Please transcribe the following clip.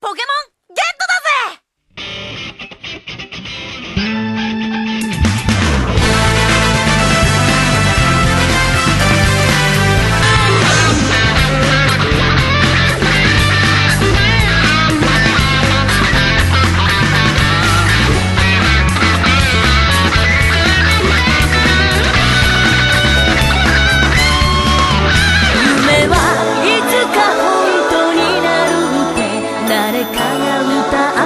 ポケモン Mañanita